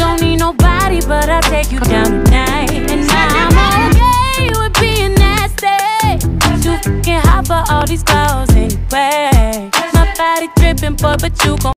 Don't need nobody, but I'll take you down tonight. And I'm okay with being nasty. Too fucking hot for all these clothes anyway. My body dripping, boy, but you gon'